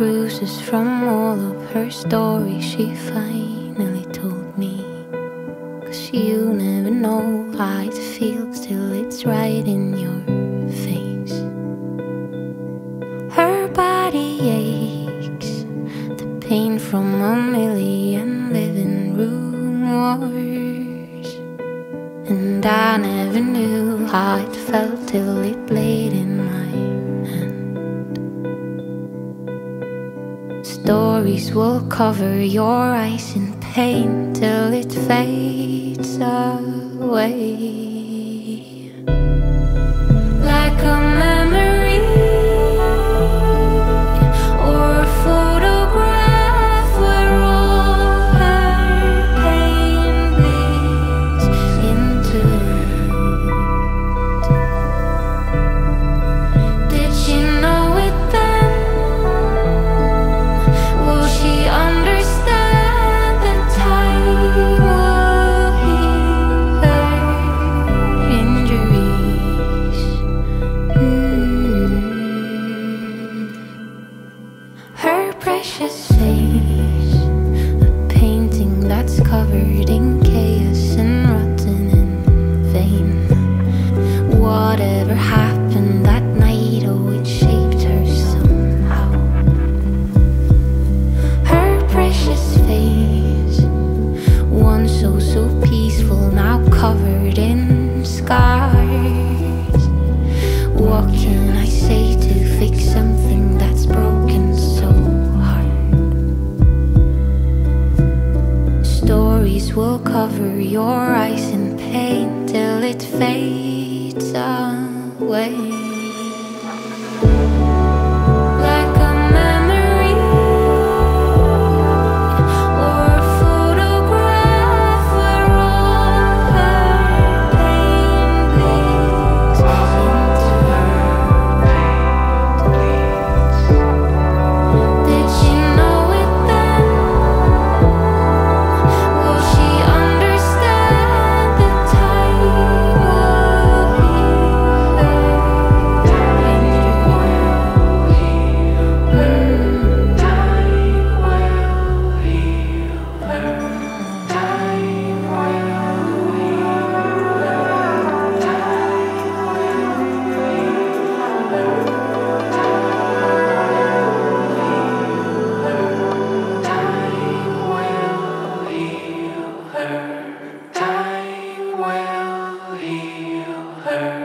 bruises from all of her stories she finally told me. Cause you never know how it feels till it's right in your face. Her body aches, the pain from a million living room wars. And I never knew how it felt till it laid in Stories will cover your eyes in pain till it fades away. What can I say to fix something Stories will cover your eyes in pain till it fades away. her.